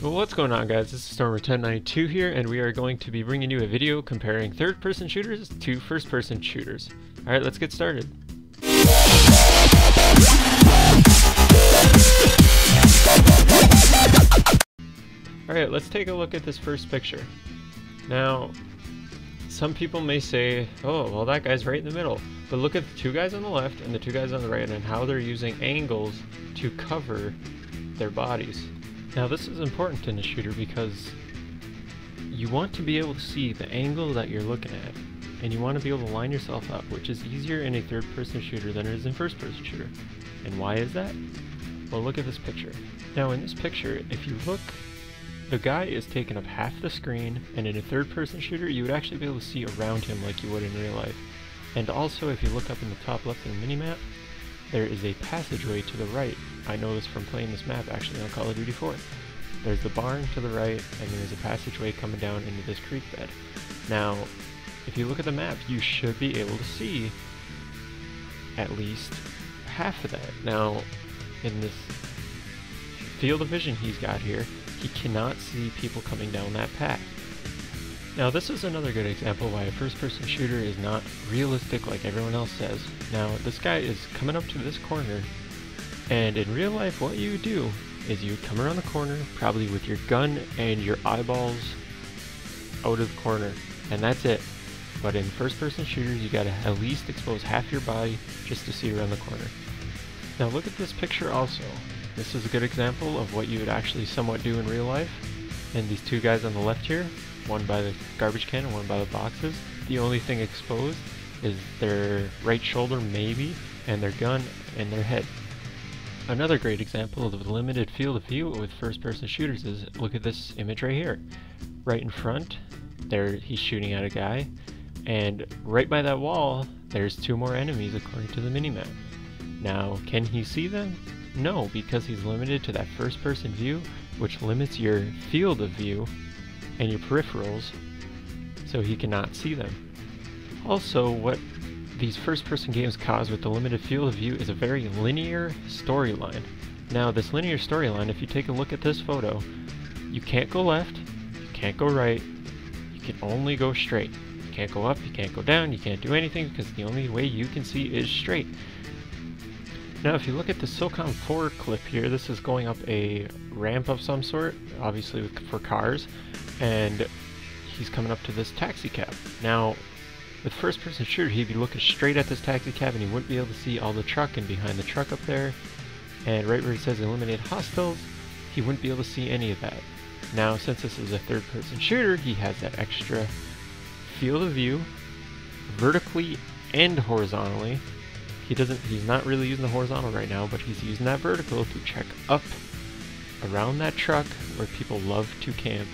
Well, what's going on guys? This is Stormer1092 here, and we are going to be bringing you a video comparing third-person shooters to first-person shooters. Alright, let's get started. Alright, let's take a look at this first picture. Now, some people may say, oh, well that guy's right in the middle. But look at the two guys on the left and the two guys on the right and how they're using angles to cover their bodies. Now this is important in a shooter because you want to be able to see the angle that you're looking at and you want to be able to line yourself up which is easier in a third person shooter than it is in first person shooter. And why is that? Well look at this picture. Now in this picture if you look the guy is taking up half the screen and in a third person shooter you would actually be able to see around him like you would in real life. And also if you look up in the top left of the minimap there is a passageway to the right. I know this from playing this map actually on Call of Duty 4. There's the barn to the right, and there's a passageway coming down into this creek bed. Now, if you look at the map, you should be able to see at least half of that. Now, in this field of vision he's got here, he cannot see people coming down that path. Now this is another good example why a first-person shooter is not realistic like everyone else says. Now this guy is coming up to this corner, and in real life what you do is you come around the corner, probably with your gun and your eyeballs out of the corner, and that's it. But in first-person shooters you gotta at least expose half your body just to see around the corner. Now look at this picture also. This is a good example of what you would actually somewhat do in real life. And these two guys on the left here, one by the garbage can and one by the boxes. The only thing exposed is their right shoulder maybe, and their gun and their head. Another great example of the limited field of view with first-person shooters is look at this image right here. Right in front, there he's shooting at a guy, and right by that wall, there's two more enemies according to the minimap. Now, can he see them? No, because he's limited to that first-person view, which limits your field of view and your peripherals so he cannot see them. Also, what these first-person games cause with the limited field of view is a very linear storyline. Now, this linear storyline, if you take a look at this photo, you can't go left, you can't go right, you can only go straight. You can't go up, you can't go down, you can't do anything because the only way you can see is straight. Now if you look at the SOCOM 4 clip here, this is going up a ramp of some sort, obviously for cars, and he's coming up to this taxi cab. Now, with first person shooter, he'd be looking straight at this taxi cab and he wouldn't be able to see all the truck and behind the truck up there. And right where he says eliminate hostiles, he wouldn't be able to see any of that. Now, since this is a third person shooter, he has that extra field of view, vertically and horizontally. He doesn't, he's not really using the horizontal right now, but he's using that vertical to check up around that truck where people love to camp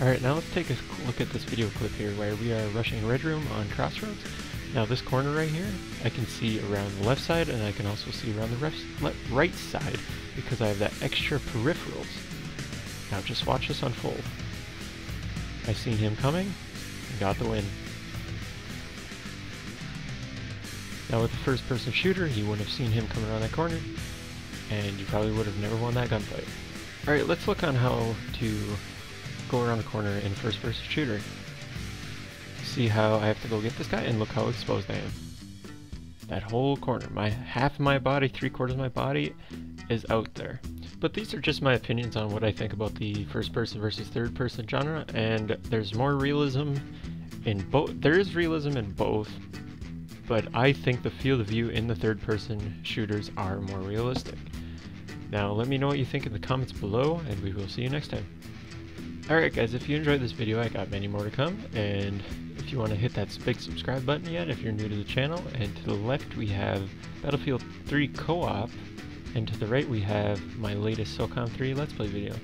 Alright, now let's take a look at this video clip here where we are rushing Red Room on Crossroads. Now this corner right here, I can see around the left side and I can also see around the right side because I have that extra peripherals. Now just watch this unfold. I seen him coming and got the win. Now with the first person shooter, you wouldn't have seen him come around that corner and you probably would have never won that gunfight. Alright, let's look on how to go around the corner in first person shooter. See how I have to go get this guy and look how exposed I am. That whole corner, my half of my body, three quarters of my body is out there. But these are just my opinions on what I think about the first person versus third person genre and there's more realism in both. There is realism in both, but I think the field of view in the third person shooters are more realistic. Now let me know what you think in the comments below and we will see you next time. Alright guys, if you enjoyed this video, I got many more to come, and if you want to hit that big subscribe button yet, if you're new to the channel, and to the left we have Battlefield 3 Co-op, and to the right we have my latest SOCOM 3 Let's Play video.